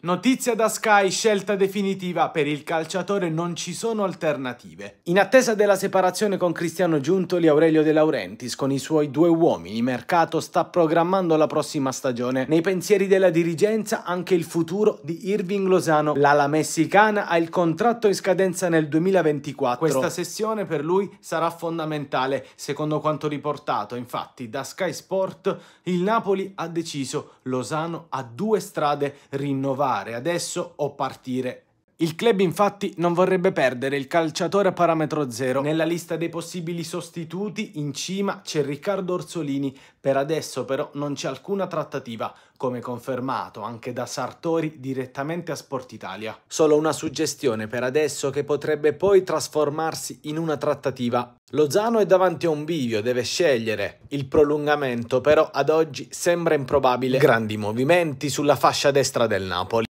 Notizia da Sky, scelta definitiva per il calciatore non ci sono alternative. In attesa della separazione con Cristiano Giuntoli, Aurelio De Laurentiis con i suoi due uomini, mercato sta programmando la prossima stagione. Nei pensieri della dirigenza anche il futuro di Irving Lozano. L'ala messicana ha il contratto in scadenza nel 2024. Questa sessione per lui sarà fondamentale, secondo quanto riportato. Infatti da Sky Sport il Napoli ha deciso Lozano ha due strade rinnovate fare. Adesso o partire il club infatti non vorrebbe perdere il calciatore a parametro zero. Nella lista dei possibili sostituti in cima c'è Riccardo Orsolini, per adesso però non c'è alcuna trattativa, come confermato anche da Sartori direttamente a Sport Italia. Solo una suggestione per adesso che potrebbe poi trasformarsi in una trattativa. Lozano è davanti a un bivio, deve scegliere. Il prolungamento però ad oggi sembra improbabile. Grandi movimenti sulla fascia destra del Napoli.